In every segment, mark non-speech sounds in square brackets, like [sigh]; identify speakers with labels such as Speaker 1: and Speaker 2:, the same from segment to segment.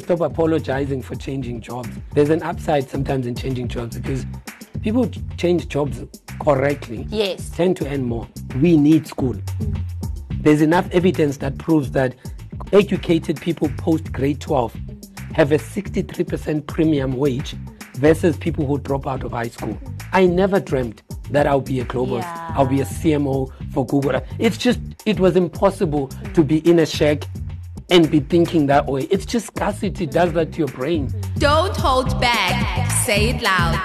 Speaker 1: stop apologizing for changing jobs. There's an upside sometimes in changing jobs because people change jobs correctly
Speaker 2: Yes.
Speaker 1: tend to earn more. We need school. There's enough evidence that proves that educated people post grade 12 have a 63% premium wage versus people who drop out of high school. I never dreamt that I'll be a global,
Speaker 2: Yeah.
Speaker 1: I'll be a CMO for Google. It's just, it was impossible to be in a shack and be thinking that way. It's just scarcity does that to your brain.
Speaker 3: Don't hold back. Say it loud.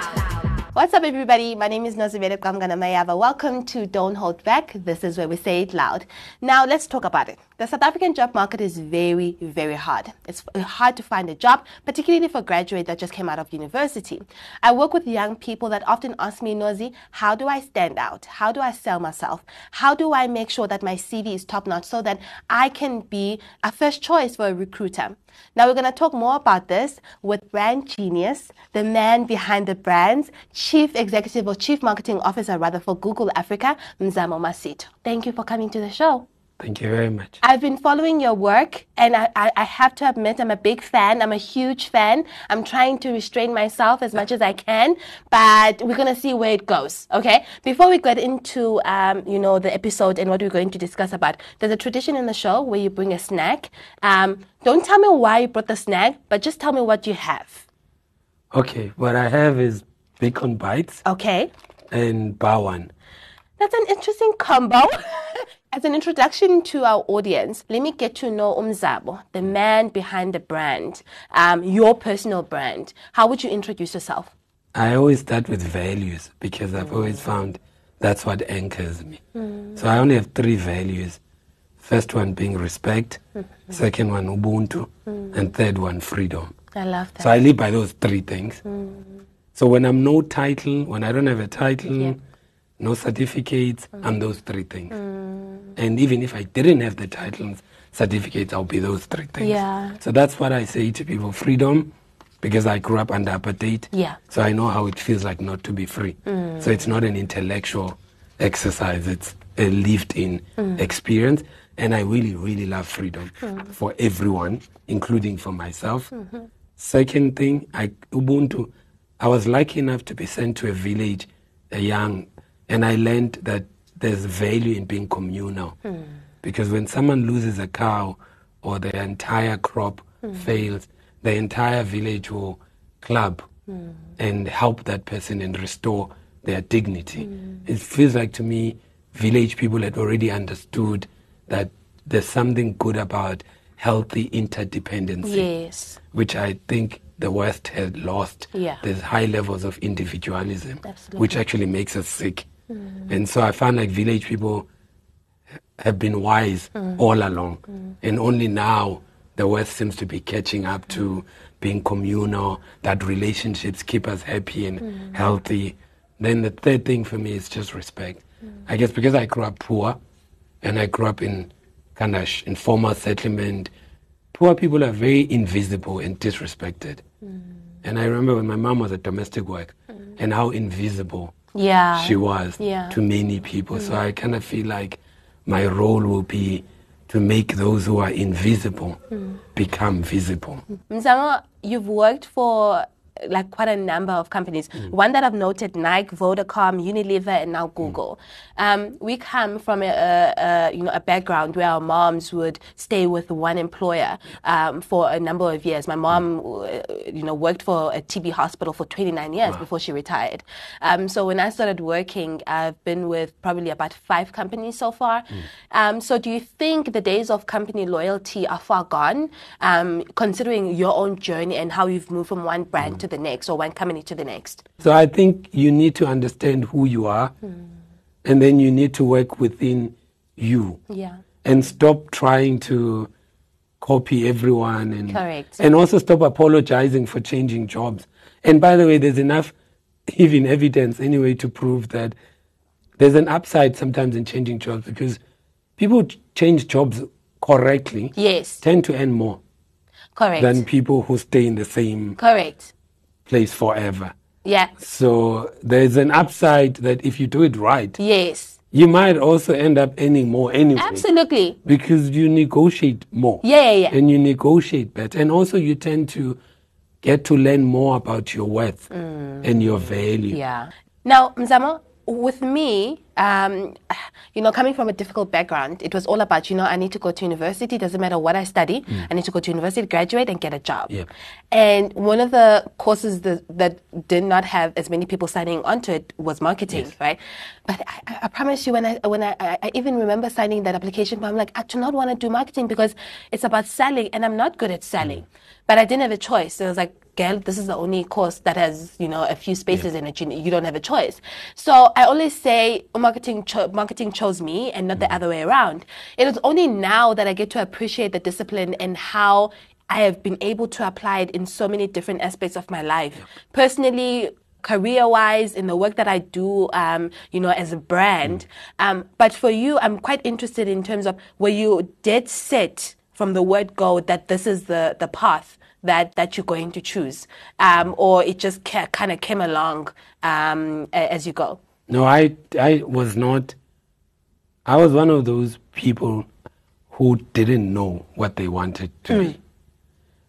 Speaker 2: What's up, everybody? My name is Nozibele Kamgana Mayava. Welcome to Don't Hold Back. This is where we say it loud. Now, let's talk about it. The South African job market is very, very hard. It's hard to find a job, particularly for graduates that just came out of university. I work with young people that often ask me, Nozi, how do I stand out? How do I sell myself? How do I make sure that my CV is top notch so that I can be a first choice for a recruiter? Now, we're going to talk more about this with Brand Genius, the man behind the brands, Chief Executive or Chief Marketing Officer, rather, for Google Africa, Mzamo Masito. Thank you for coming to the show.
Speaker 1: Thank you very much.
Speaker 2: I've been following your work, and I, I, I have to admit, I'm a big fan. I'm a huge fan. I'm trying to restrain myself as much as I can, but we're gonna see where it goes. Okay. Before we get into, um, you know, the episode and what we're going to discuss about, there's a tradition in the show where you bring a snack. Um, don't tell me why you brought the snack, but just tell me what you have.
Speaker 1: Okay, what I have is bacon bites
Speaker 2: Okay.
Speaker 1: and bawan.
Speaker 2: That's an interesting combo. [laughs] As an introduction to our audience, let me get to know uMzamo, the man behind the brand, um, your personal brand. How would you introduce yourself?
Speaker 1: I always start with values because I've always mm. found that's what anchors me. Mm. So I only have three values. First one being respect, mm-hmm. second one Ubuntu, mm. and third one freedom.
Speaker 2: I love that.
Speaker 1: So I live by those three things. So when I'm no title, when I don't have a title,
Speaker 2: Yeah.
Speaker 1: No certificates, mm. I'm those three things. Mm. And even if I didn't have the titles, certificates, I'll be those three things.
Speaker 2: Yeah.
Speaker 1: So that's what I say to people freedom, because I grew up under apartheid.
Speaker 2: Yeah.
Speaker 1: So I know how it feels like not to be free. Mm. So it's not an intellectual exercise, it's a lived in experience. And I really, really love freedom for everyone, including for myself. Mm-hmm. Second thing, I, Ubuntu, I was lucky enough to be sent to a village, a young, and I learned that there's value in being communal. Hmm. Because when someone loses a cow or the entire crop hmm. fails, the entire village will club hmm. and help that person and restore their dignity. It feels like to me, village people had already understood that there's something good about healthy interdependency
Speaker 2: yes.
Speaker 1: which I think the West had lost.
Speaker 2: Yeah.
Speaker 1: There's high levels of individualism,
Speaker 2: Absolutely.
Speaker 1: which actually makes us sick. Mm. And so I find like village people have been wise mm. all along. Mm. And only now the West seems to be catching up to being communal, that relationships keep us happy and healthy. Then the third thing for me is just respect. I guess because I grew up poor and I grew up in kind of informal settlement, poor people are very invisible and disrespected. And I remember when my mom was a domestic worker and how invisible
Speaker 2: Yeah.
Speaker 1: she was
Speaker 2: Yeah.
Speaker 1: to many people. So mm. I kind of feel like my role will be to make those who are invisible mm. become visible. Mm.
Speaker 2: Mzamo, you've worked for like quite a number of companies. One that I've noted: Nike, Vodacom, Unilever, and now Google. Um, we come from a, a, a you know a background where our moms would stay with one employer um, for a number of years. My mom, uh, you know, worked for a TB hospital for 29 years before she retired. Um, so when I started working, I've been with probably about five companies so far. Um, so do you think the days of company loyalty are far gone, um, considering your own journey and how you've moved from one brand to the next or one company to the next?
Speaker 1: So I think you need to understand who you are and then you need to work within you.
Speaker 2: Yeah.
Speaker 1: and stop trying to copy everyone and
Speaker 2: Correct.
Speaker 1: and also stop apologizing for changing jobs. And by the way, there's enough [laughs] even evidence anyway to prove that there's an upside sometimes in changing jobs because people change jobs correctly
Speaker 2: Yes.
Speaker 1: tend to earn more
Speaker 2: Correct.
Speaker 1: than people who stay in the same
Speaker 2: Correct.
Speaker 1: Place forever.
Speaker 2: Yeah.
Speaker 1: So there's an upside that if you do it right,
Speaker 2: Yes.
Speaker 1: you might also end up earning more anyway.
Speaker 2: Absolutely.
Speaker 1: Because you negotiate more.
Speaker 2: Yeah, yeah, yeah.
Speaker 1: And you negotiate better. And also you tend to get to learn more about your worth and your value.
Speaker 2: Mm. Yeah. Now, Mzamo, with me, um, you know, coming from a difficult background, it was all about, you know, I need to go to university. Doesn't matter what I study. I need to go to university, graduate, and get a job.
Speaker 1: Mm. Yep.
Speaker 2: And one of the courses that, that did not have as many people signing onto it was marketing, right? But I, I- promise you, when I when I, I even remember signing that application, form, I'm like, I do not want to do marketing because it's about selling, and I'm not good at selling. But I didn't have a choice. So I was like, girl, this is the only course that has, you know, a few spaces in it. You, you don't have a choice. So I always say marketing, cho- marketing chose me and not the other way around. It is only now that I get to appreciate the discipline and how I have been able to apply it in so many different aspects of my life. Personally, career wise, in the work that I do, um, you know, as a brand. Um, but for you, I'm quite interested in terms of were you dead set from the word go that this is the, the path that, that you're going to choose? Um, or it just ca- kind of came along um, as you go?
Speaker 1: No, I I was not. I was one of those people who didn't know what they wanted to be.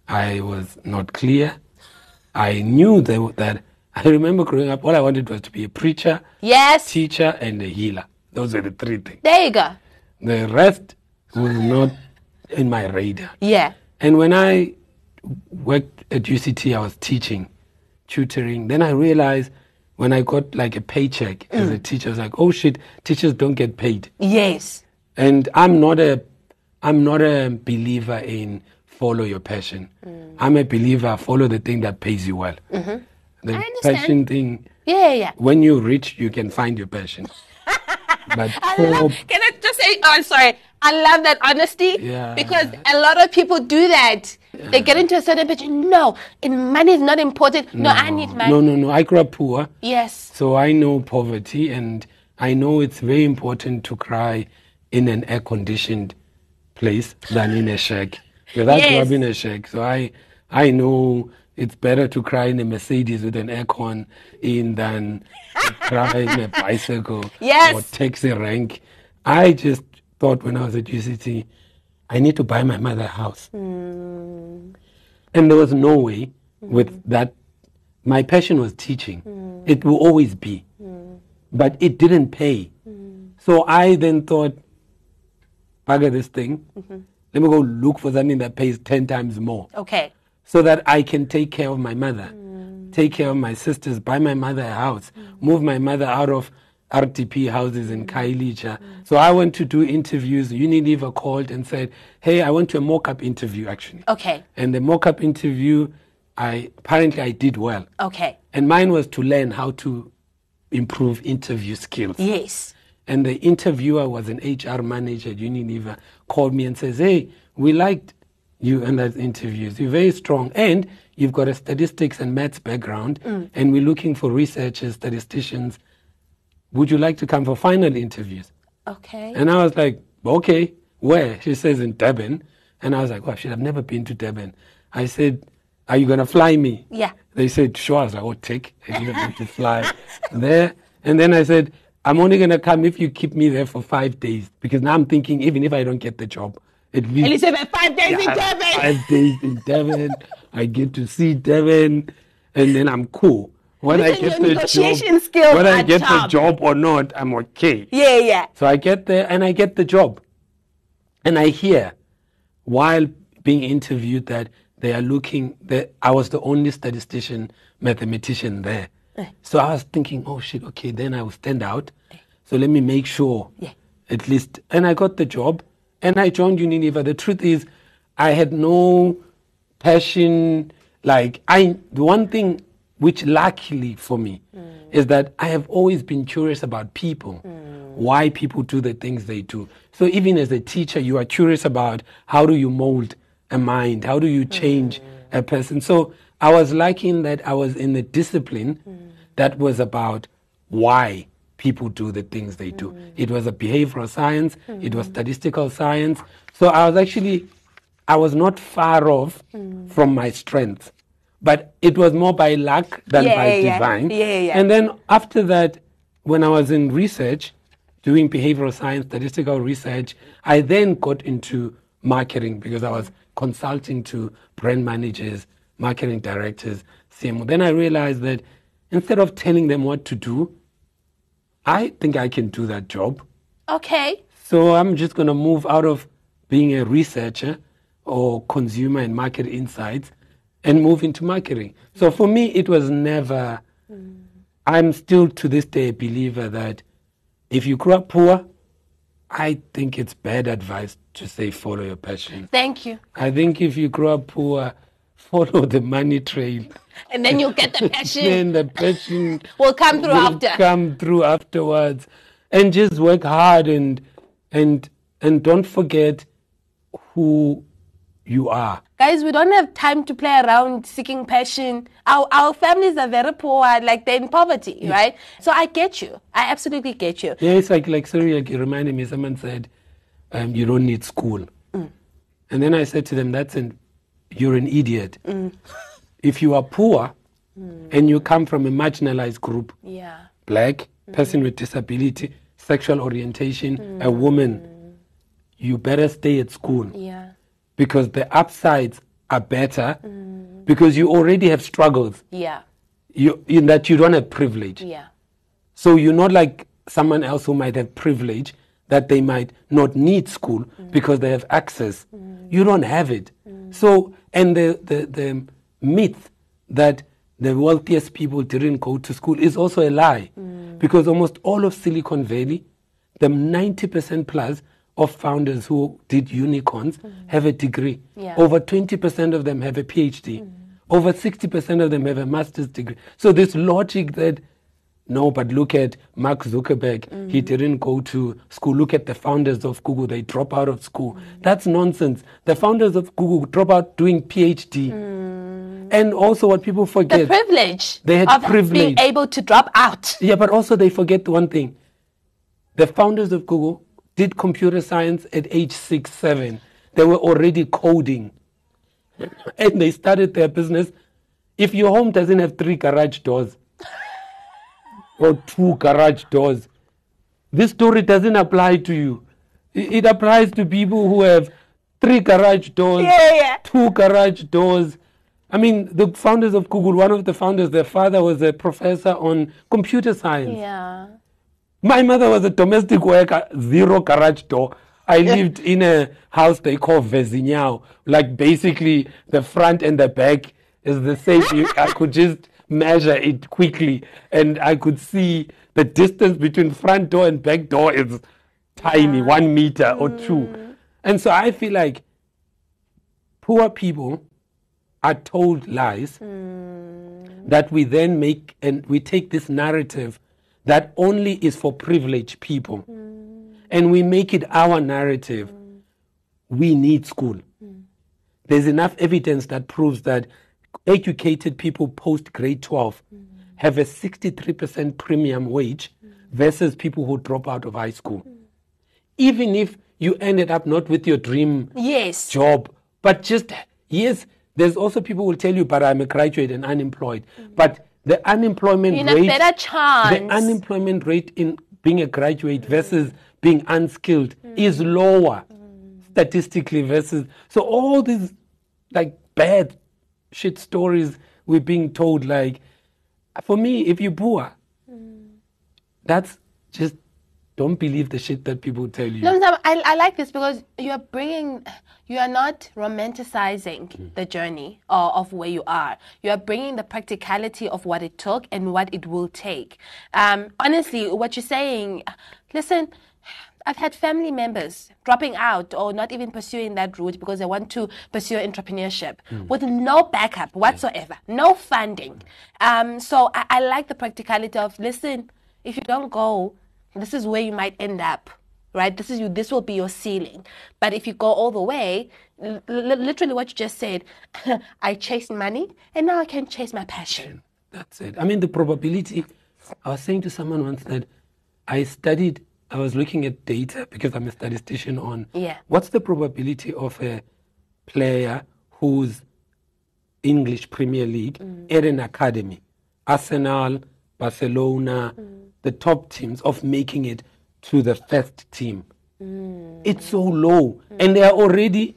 Speaker 1: I was not clear. I knew that, that I remember growing up. All I wanted was to be a preacher,
Speaker 2: Yes.
Speaker 1: teacher, and a healer. Those were the three things.
Speaker 2: There you go.
Speaker 1: The rest was not in my radar.
Speaker 2: Yeah.
Speaker 1: And when I worked at UCT, I was teaching, tutoring. Then I realized when I got like a paycheck as a mm. teacher, I was like, oh shit, teachers don't get paid.
Speaker 2: Yes.
Speaker 1: And I'm not a, I'm not a believer in follow your passion. Mm. I'm a believer follow the thing that pays you well. Mm-hmm. The
Speaker 2: I understand.
Speaker 1: passion thing.
Speaker 2: Yeah, yeah.
Speaker 1: When you're rich, you can find your passion. [laughs] but
Speaker 2: I love, can I just say, oh, I'm sorry. I love that honesty
Speaker 1: Yeah.
Speaker 2: because a lot of people do that. They get into a certain position. No, and money is not important. No, I need money.
Speaker 1: no, no, no. I grew up poor.
Speaker 2: Yes.
Speaker 1: So I know poverty and I know it's very important to cry in an air conditioned place than in a shack. Because I grew
Speaker 2: Yes.
Speaker 1: up in a shack. So I I know it's better to cry in a Mercedes with an aircon in than to cry in a [laughs] bicycle
Speaker 2: Yes.
Speaker 1: or taxi rank. I just thought when I was at UCT, I need to buy my mother a house. Hmm. And there was no way hmm. with that. My passion was teaching. Hmm. It will always be. But it didn't pay. So I then thought, bugger this thing. Mm-hmm. Let me go look for something that pays 10 times more
Speaker 2: Okay.
Speaker 1: so that I can take care of my mother, take care of my sisters, buy my mother a house, move my mother out of RDP houses in mm. Khayelitsha. Mm. So I went to do interviews. Unilever called and said, "Hey, I went to a mock-up interview actually."
Speaker 2: Okay.
Speaker 1: And the mock-up interview, I apparently I did well,
Speaker 2: Okay.
Speaker 1: and mine was to learn how to improve interview skills.
Speaker 2: Yes.
Speaker 1: And the interviewer was an HR manager at Unilever, called me and says, Hey, we liked you in those interviews. You're very strong and you've got a statistics and maths background mm. and we're looking for researchers, statisticians. Would you like to come for final interviews?
Speaker 2: Okay.
Speaker 1: And I was like, okay, where? She says in Durban. And I was like, oh, shit, I've never been to Durban. I said, are you going to fly me?
Speaker 2: Yeah.
Speaker 1: They said, sure. I was like, oh, take. I didn't want to fly [laughs] there. And then I said, I'm only going to come if you keep me there for five days. Because now I'm thinking, even if I don't get the job, at least
Speaker 2: Elizabeth, five days in
Speaker 1: yeah,
Speaker 2: Durban.
Speaker 1: Five days in Durban. I get to see Durban, and then I'm cool. When I get the job, whether I get the job or not, I'm okay.
Speaker 2: Yeah, yeah.
Speaker 1: So I get there and I get the job. And I hear while being interviewed that they are looking that I was the only statistician mathematician there. So I was thinking, oh shit, okay, then I will stand out. So let me make sure
Speaker 2: Yeah.
Speaker 1: at least and I got the job and I joined Unilever. The truth is I had no passion like I the one thing which luckily for me mm. is that I have always been curious about people, mm. why people do the things they do. So even as a teacher, you are curious about how do you mold a mind, how do you change mm. a person. So I was lucky in that I was in a discipline that was about why people do the things they do. It was a behavioral science, it was statistical science. So I was actually I was not far off from my strength. But it was more by luck than
Speaker 2: Yeah,
Speaker 1: by
Speaker 2: yeah,
Speaker 1: divine.
Speaker 2: Yeah, yeah, yeah.
Speaker 1: And then after that, when I was in research, doing behavioral science, statistical research. I then got into marketing because I was consulting to brand managers, marketing directors, CMO. Then I realized that instead of telling them what to do, I think I can do that job.
Speaker 2: Okay.
Speaker 1: So I'm just going to move out of being a researcher or consumer and market insights and move into marketing. So for me, it was never, I'm still to this day a believer that if you grow up poor, I think it's bad advice to say follow your passion.
Speaker 2: Thank you.
Speaker 1: I think if you grow up poor, follow the money trail.
Speaker 2: And then you'll get the [laughs] passion.
Speaker 1: Then the passion [laughs]
Speaker 2: will come through
Speaker 1: will
Speaker 2: after.
Speaker 1: come through afterwards and just work hard and and and don't forget who you are
Speaker 2: Guys, we don't have time to play around seeking passion. Our, our families are very poor, like they're in poverty, right? So I get you. I absolutely get you.
Speaker 1: yeah it's like like sorry like reminded me someone said um, you don't need school
Speaker 2: Mm.
Speaker 1: and then i said to them that's an you're an idiot
Speaker 2: Mm.
Speaker 1: if you are poor and you come from a marginalized group
Speaker 2: Yeah.
Speaker 1: black, person with disability, sexual orientation, a woman, you better stay at school
Speaker 2: Yeah.
Speaker 1: Because the upsides are better mm. because you already have struggles
Speaker 2: Yeah.
Speaker 1: you, in that you don't have privilege.
Speaker 2: Yeah.
Speaker 1: So you're not like someone else who might have privilege that they might not need school mm. because they have access. Mm. You don't have it. So, and the, the, the myth that the wealthiest people didn't go to school is also a lie because almost all of Silicon Valley, the 90% plus of founders who did unicorns mm-hmm. have a degree.
Speaker 2: Yeah.
Speaker 1: Over 20% of them have a PhD. Mm-hmm. Over 60% of them have a master's degree. So this logic that no, but look at Mark Zuckerberg. He mm-hmm. didn't go to school. Look at the founders of Google. They drop out of school. That's nonsense. The founders of Google drop out doing PhD. Mm. And also, what people forget the
Speaker 2: privilege
Speaker 1: They had
Speaker 2: of being
Speaker 1: privilege.
Speaker 2: able to drop out.
Speaker 1: Yeah, but also they forget one thing. The founders of Google did computer science at age six, seven. They were already coding. And they started their business. If your home doesn't have three garage doors or two garage doors, this story doesn't apply to you. It applies to people who have three garage doors,
Speaker 2: Yeah, yeah.
Speaker 1: two garage doors. I mean, the founders of Google, one of the founders, their father was a professor on computer science.
Speaker 2: Yeah.
Speaker 1: My mother was a domestic worker, zero garage door. I lived in a house they call Vezinyao. Like basically the front and the back is the same. You, I [laughs] could just measure it quickly and I could see the distance between front door and back door is tiny, one meter or mm. two. And so I feel like poor people are told lies mm. that we then make and we take this narrative that only is for privileged people mm. and we make it our narrative. Mm. We need school. Mm. There's enough evidence that proves that educated people post grade 12 have a 63% premium wage versus people who drop out of high school. Even if you ended up not with your dream
Speaker 2: Yes.
Speaker 1: job, but just yes, there's also people will tell you, but I'm a graduate and unemployed. But the unemployment
Speaker 2: In a
Speaker 1: rate, the unemployment rate in being a graduate versus being unskilled is lower statistically versus so all these like bad shit stories we're being told like for me if you're poor mm. that's just don't believe the shit that people tell you
Speaker 2: No, no, I, I like this because you are bringing, you are not romanticizing the journey or, of where you are. You are bringing the practicality of what it took and what it will take. Um, honestly, what you're saying, listen, I've had family members dropping out or not even pursuing that route because they want to pursue entrepreneurship with no backup whatsoever, no funding. Um, so I, I like the practicality of listen, if you don't go, this is where you might end up right this is you this will be your ceiling but if you go all the way li- literally what you just said [laughs] i chased money and now i can chase my passion
Speaker 1: That's it. I mean, the probability. I was saying to someone once that I studied, I was looking at data because I'm a statistician on
Speaker 2: Yeah.
Speaker 1: what's the probability of a player who's English Premier League mm. at an academy, Arsenal, Barcelona, mm. The top teams of making it to the first team. Mm. It's so low, and they are already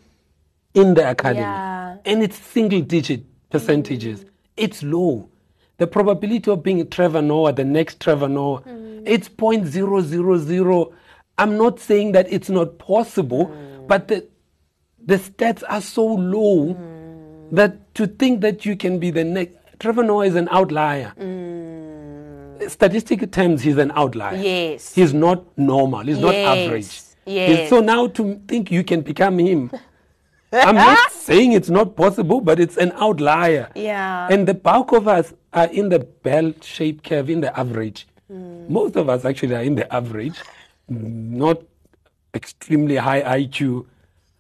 Speaker 1: in the academy,
Speaker 2: Yeah.
Speaker 1: and it's single digit percentages. Mm. It's low. The probability of being Trevor Noah, the next Trevor Noah, mm. it's point zero zero zero. I'm not saying that it's not possible, but the the stats are so low that to think that you can be the next Trevor Noah is an outlier. Statistic terms, he's an outlier.
Speaker 2: Yes.
Speaker 1: He's not normal. He's not average.
Speaker 2: Yes.
Speaker 1: So now to think you can become him, I'm not [laughs] saying it's not possible, but it's an outlier.
Speaker 2: Yeah.
Speaker 1: And the bulk of us are in the bell-shaped curve, in the average.
Speaker 2: Hmm.
Speaker 1: Most of us actually are in the average, not extremely high IQ.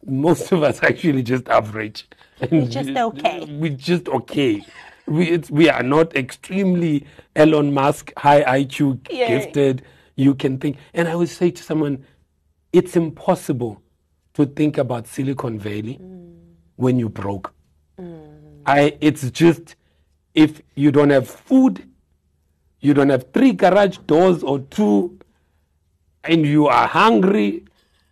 Speaker 1: Most of us [laughs] actually just average. And
Speaker 2: just okay.
Speaker 1: We're just okay. We, it's, we are not extremely Elon Musk, high IQ,
Speaker 2: Yeah.
Speaker 1: gifted. You can think. And I would say to someone, it's impossible to think about Silicon Valley mm. when you broke. Mm. I it's just if you don't have food, you don't have three garage doors or two, and you are hungry,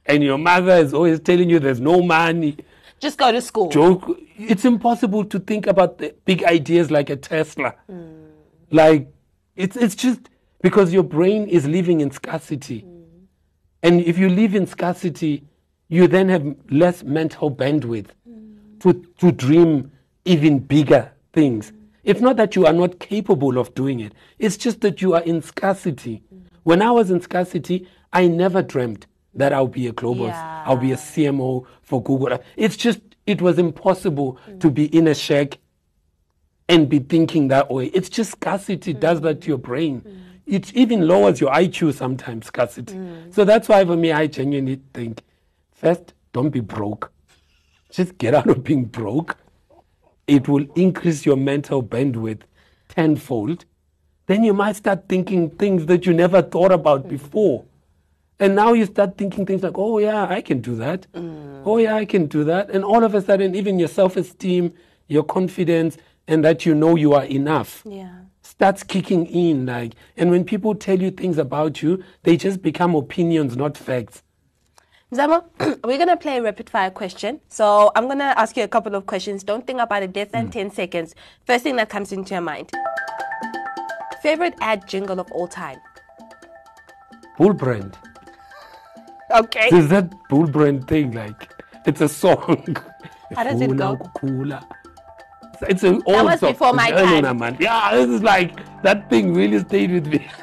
Speaker 1: and your mother is always telling you there's no money.
Speaker 2: Just go to school.
Speaker 1: Joke. It's impossible to think about the big ideas like a Tesla. Mm. Like it's it's just because your brain is living in scarcity. Mm. And if you live in scarcity, you then have less mental bandwidth mm. to, to dream even bigger things. It's not that you are not capable of doing it, it's just that you are in scarcity. When I was in scarcity, I never dreamt that I'll be a global,
Speaker 2: Yeah.
Speaker 1: I'll be a CMO for Google. It's just, it was impossible to be in a shack and be thinking that way. It's just scarcity does that to your brain. Mm. It even lowers your IQ sometimes, scarcity. Mm. So that's why for me, I genuinely think first, don't be broke. Just get out of being broke. It will increase your mental bandwidth tenfold. Then you might start thinking things that you never thought about mm. before. And now you start thinking things like, oh, yeah, I can do that. Mm. Oh, yeah, I can do that. And all of a sudden, even your self esteem, your confidence, and that you know you are enough
Speaker 2: Yeah.
Speaker 1: starts kicking in. Like, and when people tell you things about you, they just become opinions, not facts.
Speaker 2: Zamo, [clears throat] we're going to play a rapid fire question. So I'm going to ask you a couple of questions. Don't think about it. Less than mm. 10 seconds. First thing that comes into your mind. Favorite ad jingle of all time?
Speaker 1: Bull brand.
Speaker 2: Okay.
Speaker 1: There's that bull brand thing, like, it's a song. [laughs]
Speaker 2: How does it go?
Speaker 1: It's an old that
Speaker 2: was
Speaker 1: song.
Speaker 2: before my time.
Speaker 1: man. Yeah, this is like, that thing really stayed with me. [laughs]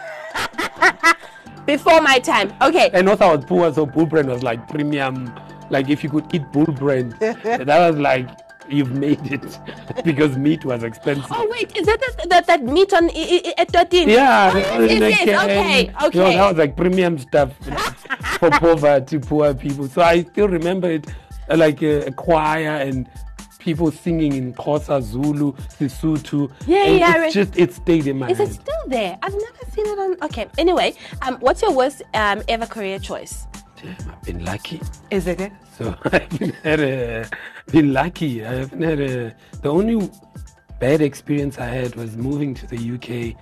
Speaker 2: Before my time. Okay.
Speaker 1: And also I was poor, so bull brand was like premium. Like if you could eat bull brand, [laughs] that was like you've made it because meat was expensive.
Speaker 2: Oh, wait. Is that that, that, that meat on at 13?
Speaker 1: Yeah,
Speaker 2: Oh,
Speaker 1: was
Speaker 2: yes, yes,
Speaker 1: can.
Speaker 2: Okay.
Speaker 1: You know,
Speaker 2: Okay.
Speaker 1: that was like premium stuff for poverty, poor people. So I still remember it uh, like a, a choir and people singing in Xhosa, Zulu, Sesotho.
Speaker 2: Yeah, yeah, I
Speaker 1: It's
Speaker 2: re-
Speaker 1: just it stayed in my
Speaker 2: Is
Speaker 1: head.
Speaker 2: it still there? I've never seen it on. Okay. Anyway, um, what's your worst um, ever career choice?
Speaker 1: Damn, I've been lucky.
Speaker 2: Is it?
Speaker 1: So [laughs] I've been, had a, been lucky. I haven't had a. The only bad experience I had was moving to the UK,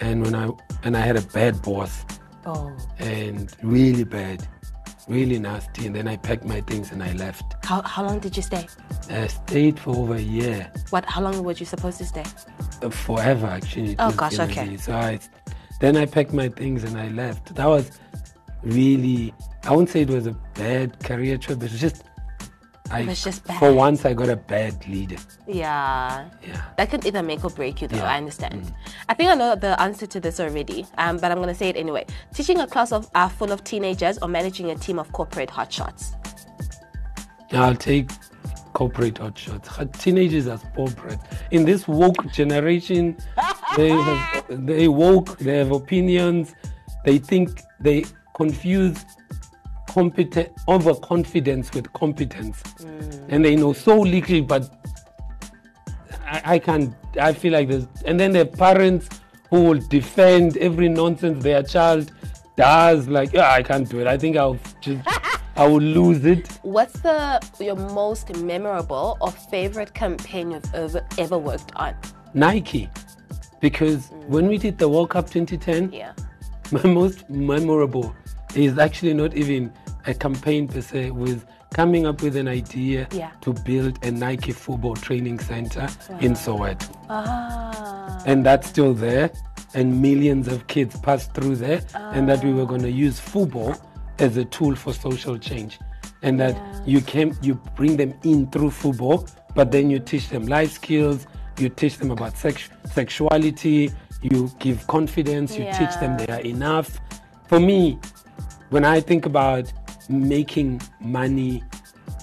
Speaker 1: and when I and I had a bad boss,
Speaker 2: Oh.
Speaker 1: and really bad, really nasty. And then I packed my things and I left.
Speaker 2: How, how long did you stay?
Speaker 1: I stayed for over a year,
Speaker 2: What? How long were you supposed to stay?
Speaker 1: uh, forever actually.
Speaker 2: Oh, gosh, okay.
Speaker 1: So I, then I packed my things and I left. That was really. I won't say it was a bad career trip, but it's just. I,
Speaker 2: It was just
Speaker 1: For once, I got a bad leader.
Speaker 2: Yeah.
Speaker 1: Yeah.
Speaker 2: That can either make or break you, though.
Speaker 1: Yeah.
Speaker 2: I understand. I think I know the answer to this already, um, but I'm going to say it anyway. Teaching a class of uh, full of teenagers or managing a team of corporate hotshots.
Speaker 1: I'll take corporate hotshots. Teenagers are corporate. In this woke generation, [laughs] they have, they woke. They have opinions. They think they confuse competent overconfidence with competence, and they know so little. But I, I can't. I feel like there's. And then are parents who will defend every nonsense their child does. Like, yeah, I can't do it. I think I'll just. I will lose it.
Speaker 2: What's the your most memorable or favorite campaign you've ever, ever worked on?
Speaker 1: Nike. Because mm. when we did the World Cup 2010,
Speaker 2: Yeah.
Speaker 1: my most memorable is actually not even a campaign per se, with coming up with an idea
Speaker 2: Yeah.
Speaker 1: to build a Nike football training center in Soweto.
Speaker 2: Ah.
Speaker 1: And that's still there, and millions of kids pass through there, and that we were going to use football as a tool for social change. And that you can you bring them in through football, but then you teach them life skills, you teach them about sex, sexuality, you give confidence, you teach them they are enough. For me, when I think about making money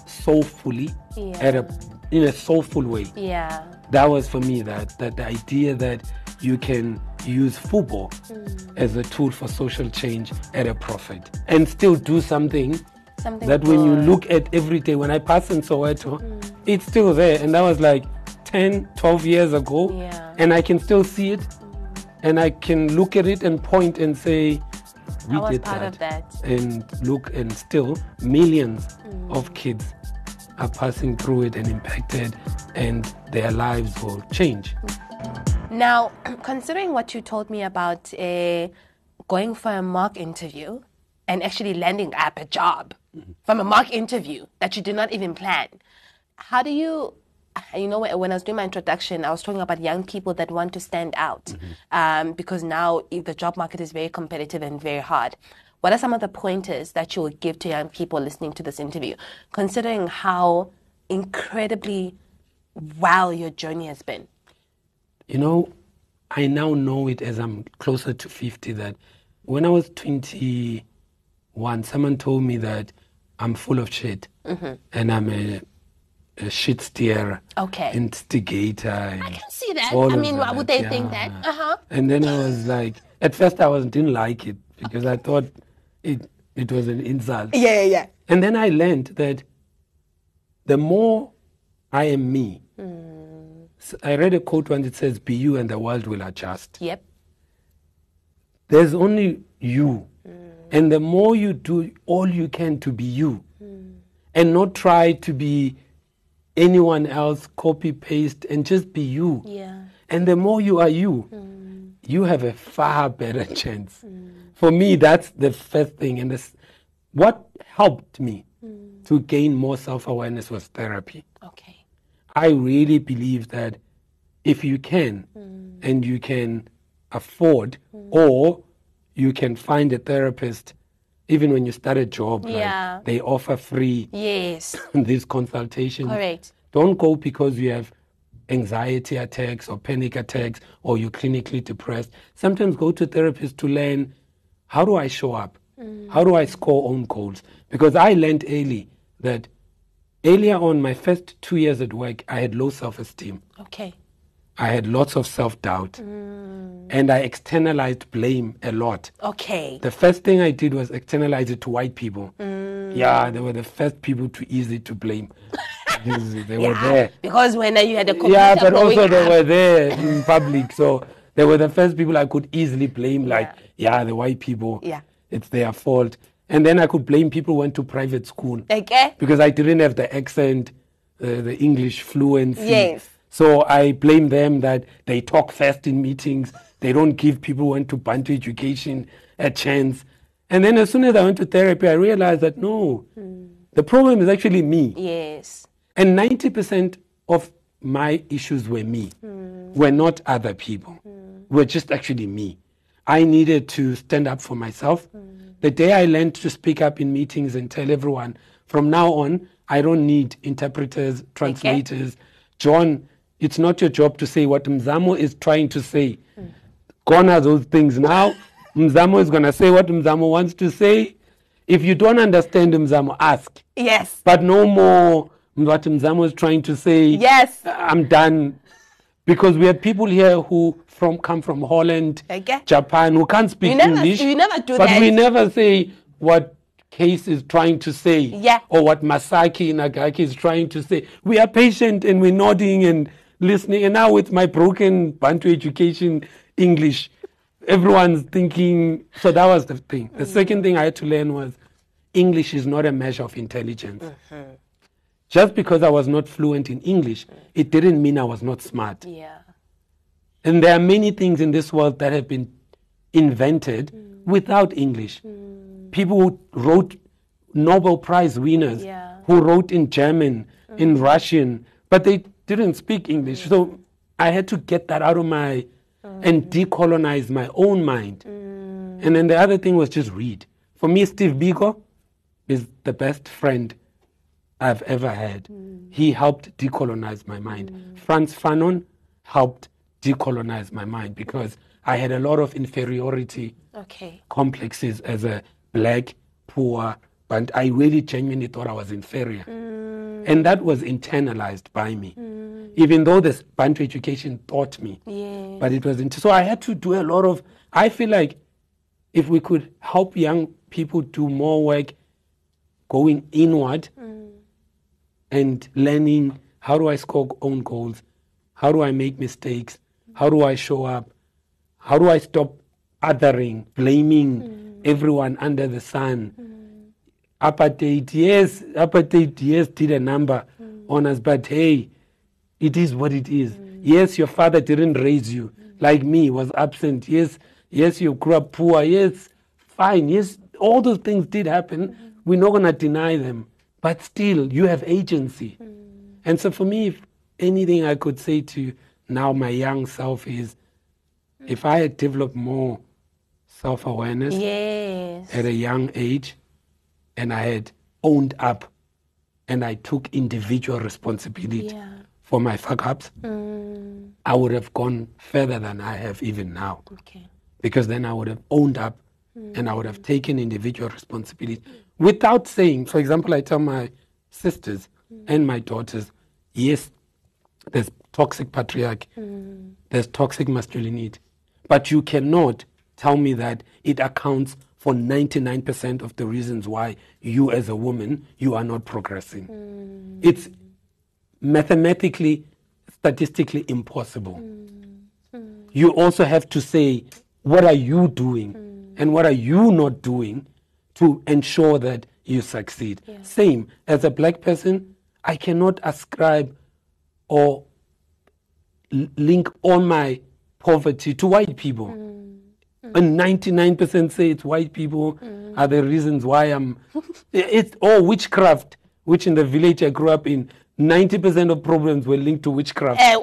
Speaker 1: soulfully yeah. at a in a soulful way,
Speaker 2: Yeah.
Speaker 1: that was for me that that the idea that you can use football mm. as a tool for social change at a profit and still do something
Speaker 2: Something
Speaker 1: that when you look at every day when i pass in soweto mm. it's still there. And that was like 10 12 years ago.
Speaker 2: Yeah.
Speaker 1: and i can still see it. Mm. And i can look at it and point and say we did
Speaker 2: part
Speaker 1: that.
Speaker 2: of that.
Speaker 1: and look and still millions of mm. kids are passing through it and impacted and their lives will change mm.
Speaker 2: Now, [clears throat] considering what you told me about uh, going for a mock interview and actually landing up a job mm. from a mock interview that you did not even plan, how do you, you know, when I was doing my introduction, I was talking about young people that want to stand out um, because now the job market is very competitive and very hard. What are some of the pointers that you would give to young people listening to this interview, considering how incredibly well your journey has been?
Speaker 1: You know, I now know it as I'm closer to 50 that when I was 21, someone told me that I'm full of shit and I'm a, a shit steerer,
Speaker 2: Okay.
Speaker 1: instigator.
Speaker 2: I can see that. I mean, why would they think that? Uh-huh.
Speaker 1: And then I was like, at first I was didn't like it because I thought it it was an insult.
Speaker 2: Yeah, yeah, yeah.
Speaker 1: And then I learned that the more I am me, hmm. I read a quote once it says, Be you and the world will adjust.
Speaker 2: Yep.
Speaker 1: There's only you. Hmm. And the more you do all you can to be you hmm. and not try to be anyone else, copy paste, and just be you.
Speaker 2: Yeah.
Speaker 1: And the more you are you, mm. you have a far better [laughs] chance. Mm. For me, that's the first thing. And this, what helped me mm. to gain more self awareness was therapy.
Speaker 2: Okay.
Speaker 1: I really believe that if you can and you can afford or you can find a therapist, even when you start a job,
Speaker 2: Yeah.
Speaker 1: they offer free
Speaker 2: Yes. [laughs]
Speaker 1: these consultations.
Speaker 2: Correct.
Speaker 1: Don't go because you have anxiety attacks or panic attacks or you're clinically depressed. Sometimes go to therapists to learn how do I show up? Mm. How do I score own goals? Because I learned early that earlier on, my first two years at work, I had low self esteem.
Speaker 2: Okay.
Speaker 1: I had lots of self doubt. And I externalized blame a lot.
Speaker 2: Okay.
Speaker 1: The first thing I did was externalize it to white people. Yeah, they were the first people too easy to blame. they were there.
Speaker 2: Because when you had a computer
Speaker 1: Yeah, but also they
Speaker 2: up-
Speaker 1: were there in public, so they were the first people I could easily blame. Like, yeah, the white people.
Speaker 2: Yeah.
Speaker 1: it's their fault. And then I could blame people who went to private school
Speaker 2: Okay.
Speaker 1: because I didn't have the accent, uh, the English fluency.
Speaker 2: Yes.
Speaker 1: So I blame them that they talk fast in meetings. They don't give people who went to Bantu education a chance. And then as soon as I went to therapy, I realized that no, the problem is actually me.
Speaker 2: Yes.
Speaker 1: And 90% of my issues were me, were not other people, were just actually me. I needed to stand up for myself. The day I learned to speak up in meetings and tell everyone, from now on, I don't need interpreters, translators. John, it's not your job to say what Mzamo is trying to say. Gone are those things now. Mzamo is going to say what Mzamo wants to say. If you don't understand Mzamo, ask
Speaker 2: Yes.
Speaker 1: but no more what Mzamo is trying to say.
Speaker 2: Yes.
Speaker 1: I'm done. Because we have people here who from come from Holland,
Speaker 2: Okay.
Speaker 1: Japan, who can't speak
Speaker 2: You never-
Speaker 1: English.
Speaker 2: you never do
Speaker 1: but
Speaker 2: that.
Speaker 1: we never say what Kees is trying to say.
Speaker 2: Yeah.
Speaker 1: Or what Masaki Nagaki is trying to say. We are patient and we're nodding and listening. And now with my broken Bantu education English, everyone's thinking. So that was the thing. The mm. second thing I had to learn was English is not a measure of intelligence. Uh-huh. Just because I was not fluent in English, uh-huh. it didn't mean I was not smart.
Speaker 2: Yeah.
Speaker 1: And there are many things in this world that have been invented mm. without English. Mm. People who wrote Nobel Prize winners
Speaker 2: Yeah.
Speaker 1: who wrote in German, in mm-hmm. Russian, but they didn't speak English. So I had to get that out of my and decolonize my own mind. Mm. And then the other thing was just read. For me, Steve Biko is the best friend I've ever had. Mm. He helped decolonize my mind. Mm. Frantz Fanon helped decolonize my mind because I had a lot of inferiority
Speaker 2: Okay.
Speaker 1: complexes as a black, poor, but I really genuinely thought I was inferior. And that was internalized by me. Even though this Bantu education taught me.
Speaker 2: Yeah.
Speaker 1: But it wasn't. so I had to do a lot of I feel like if we could help young people do more work going inward mm. and learning how do I score own goals? How do I make mistakes? How do I show up? How do I stop othering, blaming mm. everyone under the sun? Mm. Apartheid, yes, apartheid, yes, did a number on us, but hey, it is what it is. Mm. Yes, your father didn't raise you mm. like me, was absent. Yes, yes, you grew up poor. Yes, fine. Yes, all those things did happen. Mm-hmm. We're not going to deny them. But still, you have agency. Mm. And so for me, if anything I could say to now my young self is if I had developed more self awareness
Speaker 2: Yes.
Speaker 1: at a young age and I had owned up and I took individual responsibility
Speaker 2: Yeah.
Speaker 1: For my fuck ups,
Speaker 2: Mm,
Speaker 1: I would have gone further than I have even now.
Speaker 2: okay.
Speaker 1: Because then I would have owned up and I would have mm. taken individual responsibility without saying, for example, I tell my sisters mm. and my daughters, yes, there's toxic patriarchy, mm. there's toxic masculinity, but you cannot tell me that it accounts for 99% of the reasons why you as a woman you are not progressing. It's mathematically statistically impossible. You also have to say what are you doing? And what are you not doing to ensure that you succeed? Same as a black person i cannot ascribe or l- link all my poverty to white people. Mm. Mm. And 99% say it's white people mm. are the reasons why i'm [laughs] it's or witchcraft which in the village i grew up in 90% of problems were linked to witchcraft
Speaker 2: Eh,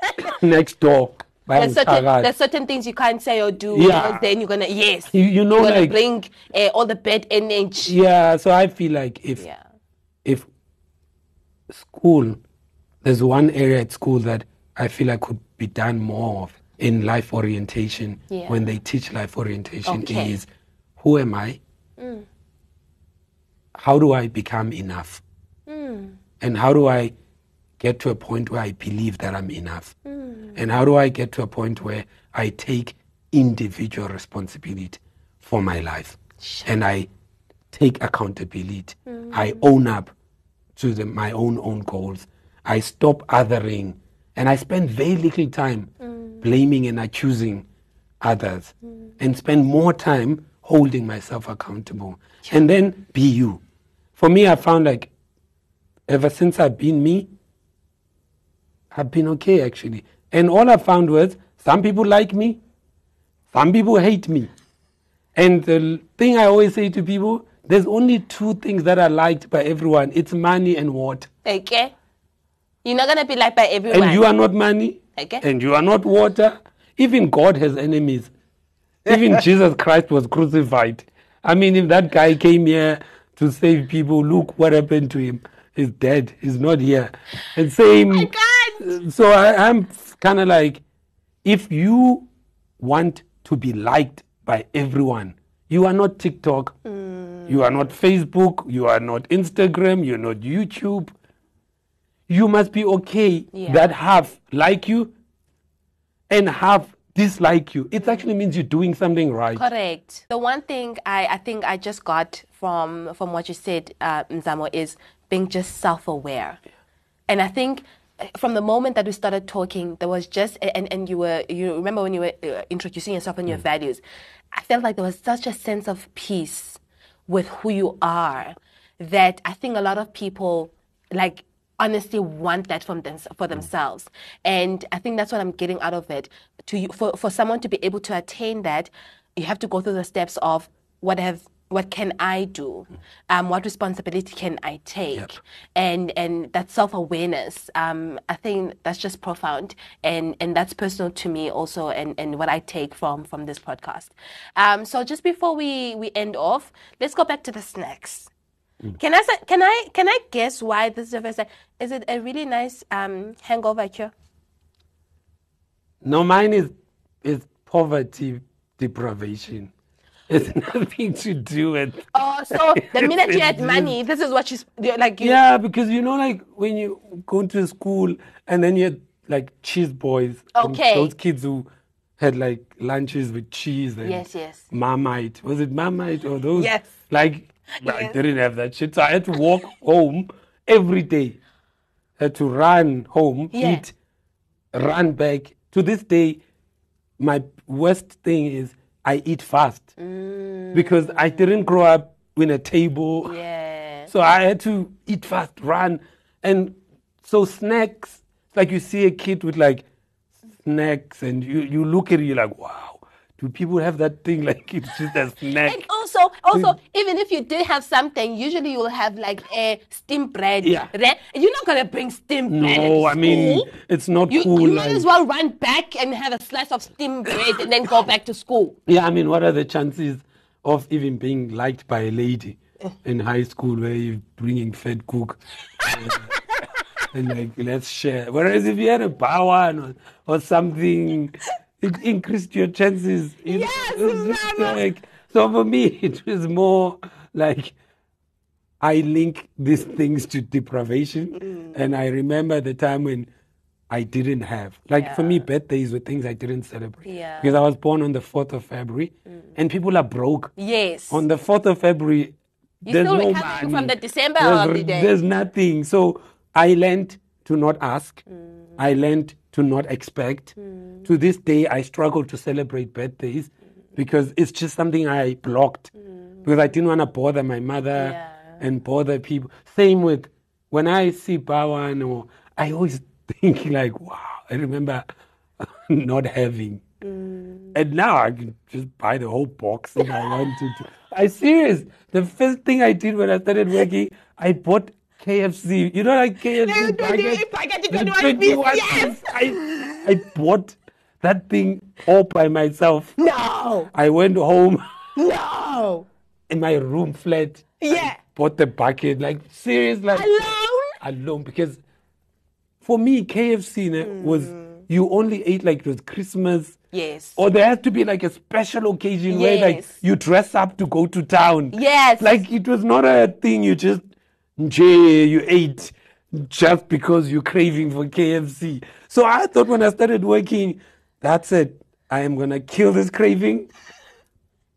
Speaker 2: [coughs]
Speaker 1: next door by
Speaker 2: there's, certain, there's certain things you can't say or do.
Speaker 1: Yeah.
Speaker 2: Then you're gonna yes.
Speaker 1: You- you know, like-
Speaker 2: bring uh, all the bad energy.
Speaker 1: Yeah, so I feel like if
Speaker 2: Yeah.
Speaker 1: if school, there's one area at school that I feel like could be done more of in life orientation
Speaker 2: Yeah.
Speaker 1: when they teach life orientation
Speaker 2: Okay.
Speaker 1: is who am I? How do I become enough? And how do I get to a point where I believe that I'm enough? And how do I get to a point where I take individual responsibility for my life? And I take accountability. I own up to the, my own own goals. I stop othering, and I spend very little time blaming and accusing others, and spend more time holding myself accountable. And then be you. For me, I found like ever since I've been me, I've been okay actually. And all I found was some people like me, some people hate me. And the thing I always say to people, there's only two things that are liked by everyone. It's money and water.
Speaker 2: Okay. You're not gonna be liked by everyone.
Speaker 1: And you are not money.
Speaker 2: Okay.
Speaker 1: And you are not water. Even God has enemies. [laughs] Even Jesus Christ was crucified. I mean, if that guy came here to save people, look what happened to him. He's dead. He's not here. And same.
Speaker 2: I can't.
Speaker 1: So I, I'm kind of like, if you want to be liked by everyone, you are not TikTok, you are not Facebook, you are not Instagram, you're not YouTube. You must be okay
Speaker 2: Yeah.
Speaker 1: that half like you and half dislike you. It actually means you're doing something right.
Speaker 2: Correct. The one thing I, I think I just got from from what you said, uh, Mzamo, is being just self-aware. And I think uh, from the moment that we started talking, there was just and, and you were you remember when you were uh, introducing yourself and your values. I felt like there was such a sense of peace with who you are that I think a lot of people like honestly want that from them, for themselves and i think that's what i'm getting out of it to you, for, for someone to be able to attain that you have to go through the steps of what have what can I do? Um, what responsibility can I take?
Speaker 1: Yep.
Speaker 2: And and that self awareness, um, I think that's just profound, and and that's personal to me also, and and what I take from from this podcast. Um, so just before we we end off, let's go back to the snacks. Can I can I can I guess why this is the first time? Is it a really nice um, hangover cure?
Speaker 1: No, mine is is poverty deprivation. [laughs] It's nothing to do with.
Speaker 2: Oh, so the [laughs] minute you had money, this is what you like. You,
Speaker 1: Yeah, because you know, like when you go to school and then you had like cheese boys. Um,
Speaker 2: okay.
Speaker 1: those kids who had like lunches with cheese and
Speaker 2: Yes, yes.
Speaker 1: Marmite. Was it Marmite or those?
Speaker 2: Yes.
Speaker 1: Like I
Speaker 2: Yes.
Speaker 1: didn't have that shit, so I had to walk [laughs] home every day. had to run home,
Speaker 2: Yeah.
Speaker 1: eat, run back. To this day, my worst thing is I eat fast mm. because I didn't grow up with a table.
Speaker 2: Yeah.
Speaker 1: So I had to eat fast, run. And so snacks, like you see a kid with like snacks and you, you look at it, you're like, wow, do people have that thing? [laughs] Like it's just a snack.
Speaker 2: And also, also, even if you did have something, usually you'll have like a steamed bread.
Speaker 1: Yeah.
Speaker 2: right? You're not gonna bring steamed bread.
Speaker 1: No, I mean, it's not
Speaker 2: You,
Speaker 1: cool.
Speaker 2: you might
Speaker 1: like-
Speaker 2: as well run back and have a slice of steamed bread and then go back to school.
Speaker 1: Yeah, I mean, what are the chances of even being liked by a lady [laughs] in high school where you're bringing vetkoek? uh, [laughs] and like, let's share. Whereas if you had a power or, or something, it increased your chances. Know,
Speaker 2: Yes,
Speaker 1: it was like, so for me, [laughs] it was more like I link these things to deprivation.
Speaker 2: Mm.
Speaker 1: And I remember the time when I didn't have. Like for me, birthdays were things I didn't celebrate.
Speaker 2: Yeah. Mm.
Speaker 1: Because I was born on the 4th of February and people are broke.
Speaker 2: Yes.
Speaker 1: On the 4th of February,
Speaker 2: You
Speaker 1: there's
Speaker 2: still
Speaker 1: no money.
Speaker 2: from the December
Speaker 1: there's,
Speaker 2: holiday.
Speaker 1: There's nothing. So I learned to not ask.
Speaker 2: Mm.
Speaker 1: I learned to not expect. To this day, I struggle to celebrate birthdays because it's just something I blocked because I didn't want to bother my mother
Speaker 2: Mm. Yeah.
Speaker 1: and bother people. Same with when I see Bar-One or I always [laughs] think like, wow, I remember [laughs] not having.
Speaker 2: Mm.
Speaker 1: And now I can just buy the whole box if I want to. I serious. The first thing I did when I started working, I bought KFC. You know, like KFC
Speaker 2: The 28
Speaker 1: packet,
Speaker 2: packet,
Speaker 1: the
Speaker 2: 21 piece,
Speaker 1: 21
Speaker 2: yes.
Speaker 1: I, I bought that thing all by myself.
Speaker 2: no,
Speaker 1: I went home
Speaker 2: no. [laughs]
Speaker 1: in my room flat.
Speaker 2: Yeah.
Speaker 1: Bought the bucket. Like seriously. like
Speaker 2: Alone?
Speaker 1: alone because for me KFC ne, was
Speaker 2: Mm.
Speaker 1: you only ate like it was Christmas
Speaker 2: Yes.
Speaker 1: or there has to be like a special occasion where like you dress up to go to town.
Speaker 2: Yes.
Speaker 1: Like it was not a thing you just you ate just because you're craving for KFC. So I thought when I started working, that's it. I am gonna kill this craving.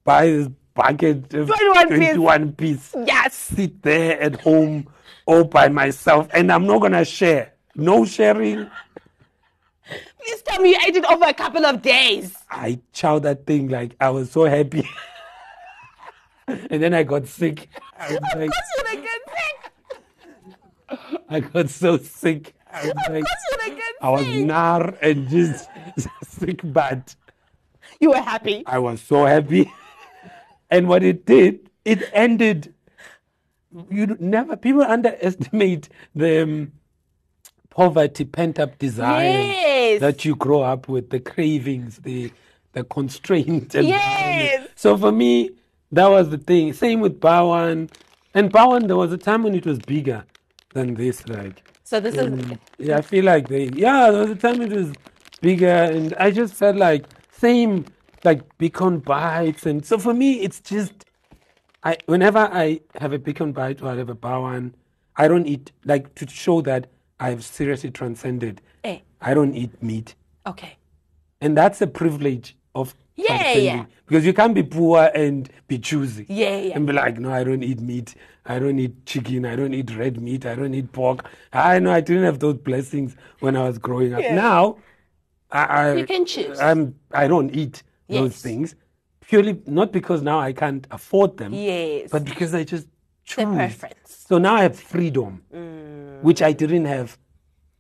Speaker 1: Buy this bucket of
Speaker 2: 21 piece.
Speaker 1: 21 piece
Speaker 2: Yes.
Speaker 1: sit there at home all by myself and I'm not gonna share. No sharing.
Speaker 2: Please tell me you ate it over a couple of days.
Speaker 1: I chow that thing like I was so happy. [laughs] and then I got sick. I was like,
Speaker 2: course you're gonna get sick.
Speaker 1: I got so sick. I was [laughs] like,
Speaker 2: course you're gonna get
Speaker 1: I was nar and just [laughs] sick bad.
Speaker 2: You were happy.
Speaker 1: I was so happy. [laughs] and what it did, it ended. You never people underestimate the um, poverty, pent up desire
Speaker 2: Yes.
Speaker 1: that you grow up with, the cravings, the the constraint. And
Speaker 2: Yes.
Speaker 1: So for me, that was the thing. Same with Bar-One. And Bar-One, there was a time when it was bigger than this. Like,
Speaker 2: So this is
Speaker 1: yeah, I feel like they, yeah, there was a time it was bigger, and I just felt like same, like beacon bites, and so for me, it's just, I whenever I have a beacon bite or I have a Bar-One, I don't eat like to show that I've seriously transcended.
Speaker 2: Eh.
Speaker 1: I don't eat meat,
Speaker 2: okay.
Speaker 1: and that's a privilege of
Speaker 2: Yeah, yeah.
Speaker 1: because you can't be poor and be choosy.
Speaker 2: Yeah, yeah.
Speaker 1: And be like, no, I don't eat meat. I don't eat chicken. I don't eat red meat. I don't eat pork. I know I didn't have those blessings when I was growing up.
Speaker 2: Yeah.
Speaker 1: Now, I, I
Speaker 2: You can choose.
Speaker 1: I'm I don't eat those things purely not because now I can't afford them.
Speaker 2: Yes.
Speaker 1: But because I just
Speaker 2: The
Speaker 1: choose.
Speaker 2: preference.
Speaker 1: So now I have freedom, mm. which I didn't have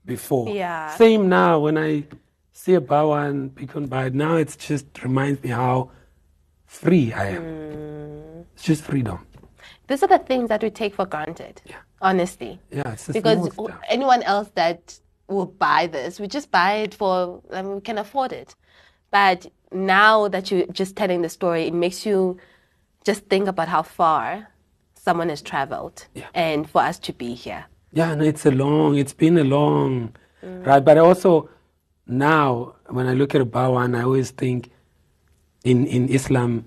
Speaker 1: before.
Speaker 2: Yeah.
Speaker 1: Same now when I see a Bar-One, Beacon Bite, now it just reminds me how free I am.
Speaker 2: Mm.
Speaker 1: It's just freedom.
Speaker 2: These are the things that we take for granted.
Speaker 1: Yeah.
Speaker 2: Honestly.
Speaker 1: Yeah,
Speaker 2: because anyone else that will buy this, we just buy it for, I mean, we can afford it. But now that you're just telling the story, it makes you just think about how far someone has traveled
Speaker 1: Yeah.
Speaker 2: and for us to be here.
Speaker 1: Yeah, no, it's a long, it's been a long, right? But also now, when I look at Bar-One, I always think in, in Islam,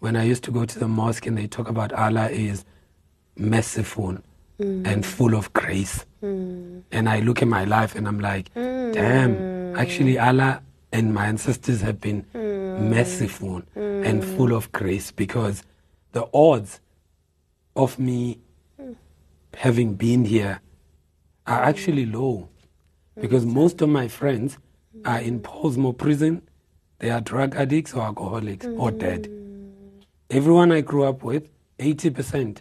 Speaker 1: when I used to go to the mosque and they talk about Allah is merciful mm. and full of grace. Mm. And I look at my life and I'm like, damn, mm. actually Allah and my ancestors have been merciful and full of grace because the odds of me having been here are actually low. Because most of my friends are in Pollsmoor prison. They are drug addicts or alcoholics or mm. dead. Everyone I grew up with, 80%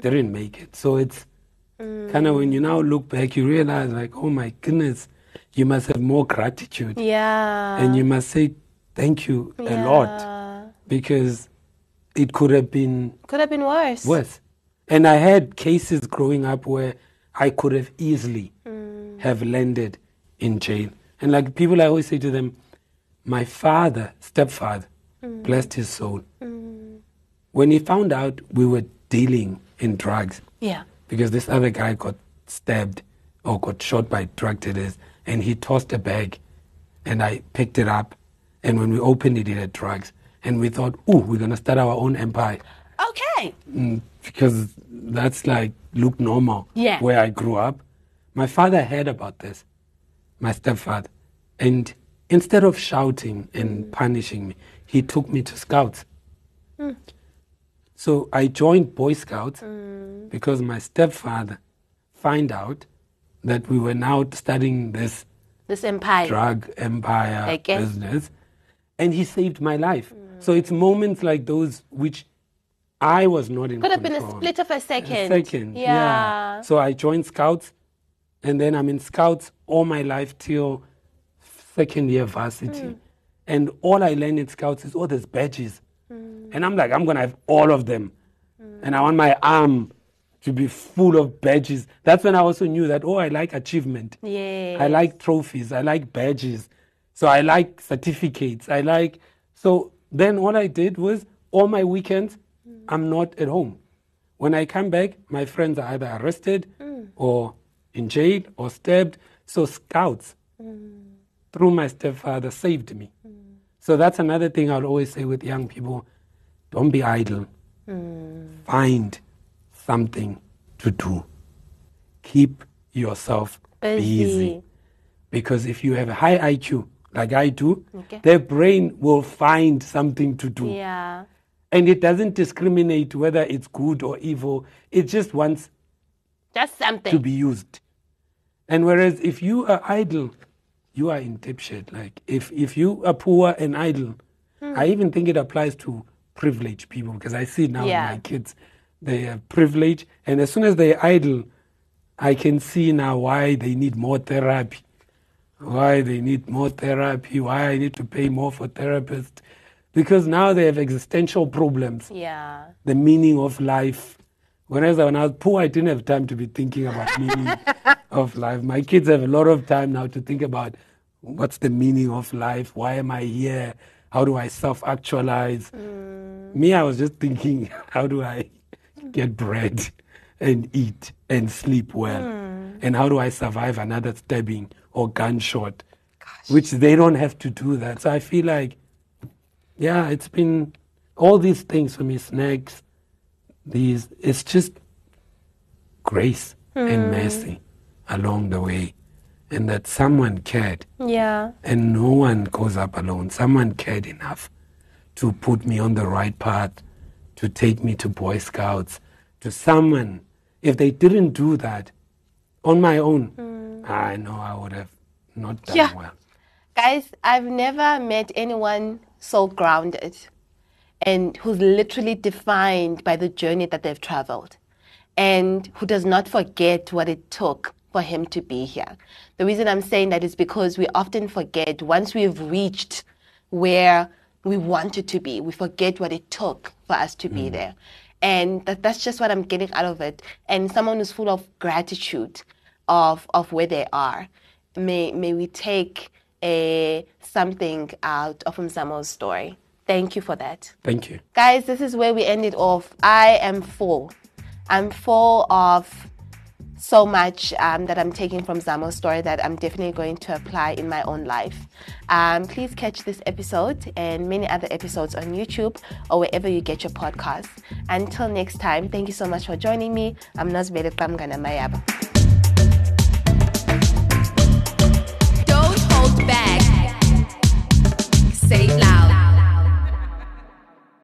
Speaker 1: didn't make it. So it's mm. kind of when you now look back, you realize, like, oh my goodness, you must have more gratitude.
Speaker 2: Yeah.
Speaker 1: And you must say thank you a lot because it could have been
Speaker 2: Could have been worse.
Speaker 1: worse. And I had cases growing up where I could have easily mm. have landed in jail. And like people, I always say to them, my father, stepfather, blessed his soul. When he found out we were dealing in drugs,
Speaker 2: Yeah.
Speaker 1: because this other guy got stabbed or got shot by drug dealers and he tossed a bag and I picked it up and when we opened it it had drugs and we thought oh we're going to start our own empire
Speaker 2: Okay.
Speaker 1: Mm, because that's like look normal
Speaker 2: Yeah.
Speaker 1: where I grew up my father heard about this my stepfather and instead of shouting and punishing me he took me to scouts hmm. so I joined Boy Scouts hmm. because my stepfather find out that we were now studying this
Speaker 2: This empire.
Speaker 1: drug empire business, and he saved my life. Hmm. So it's moments like those which I was not in
Speaker 2: Could have been a split of a second.
Speaker 1: A second,
Speaker 2: Yeah.
Speaker 1: So I joined Scouts, and then I'm in Scouts all my life till second year varsity.
Speaker 2: Hmm.
Speaker 1: And all I learned in Scouts is, oh, there's badges.
Speaker 2: Hmm.
Speaker 1: And I'm like, I'm going to have all of them. And I want my arm to be full of badges. That's when I also knew that, oh, I like achievement.
Speaker 2: Yes.
Speaker 1: I like trophies. I like badges. So I like certificates. I like. So then all I did was all my weekends, I'm not at home. When I come back, my friends are either arrested or in jail or stabbed. So scouts, through my stepfather, saved me. So that's another thing I'll always say with young people don't be idle. Find something to do. Keep yourself
Speaker 2: Busy.
Speaker 1: busy. Because if you have a high IQ, like I do,
Speaker 2: Okay.
Speaker 1: their brain will find something to do.
Speaker 2: Yeah.
Speaker 1: And it doesn't discriminate whether it's good or evil. It just wants
Speaker 2: Just something.
Speaker 1: to be used. And whereas if you are idle, you are in deep shit. Like if, if you are poor and idle,
Speaker 2: Hmm.
Speaker 1: I even think it applies to privileged people because I see now
Speaker 2: Yeah.
Speaker 1: my kids, they are privileged. And as soon as they're idle, I can see now why they need more therapy, why they need more therapy, why I need to pay more for therapists. Because now they have existential problems
Speaker 2: yeah.
Speaker 1: the meaning of life. Whereas when I was poor, I didn't have time to be thinking about meaning [laughs] of life. My kids have a lot of time now to think about what's the meaning of life? Why am I here? How do I self-actualize? Mm. Me, I was just thinking, [laughs] how do I get bread and eat and sleep well? Mm. And how do I survive another stabbing or gunshot? Which they don't have to do that. So I feel like yeah, it's been all these things for me, snacks, these, it's just grace and hmm. mercy along the way. And that someone cared
Speaker 2: Yeah.
Speaker 1: and no one goes up alone. Someone cared enough to put me on the right path, to take me to Boy Scouts, to someone. If they didn't do that on my own, hmm. I know I would have not done
Speaker 2: Yeah.
Speaker 1: well.
Speaker 2: Guys, I've never met anyone so grounded and who's literally defined by the journey that they've traveled and who does not forget what it took for him to be here. The reason I'm saying that is because we often forget once we've reached where we wanted to be. We forget what it took for us to be mm. there. And that, that's just what I'm getting out of it. And someone who's full of gratitude of, of where they are. May, may we take a, something out of Mzamo's story. Thank you for that.
Speaker 1: Thank you.
Speaker 2: Guys, this is where we end it off. I am full. I'm full of so much um, that I'm taking from Zamo's story that I'm definitely going to apply in my own life. Um, please catch this episode and many other episodes on YouTube or wherever you get your podcasts. Until next time, thank you so much for joining me. I'm Nozibele Qamngana Mayaba.
Speaker 3: Don't hold back. Say it loud.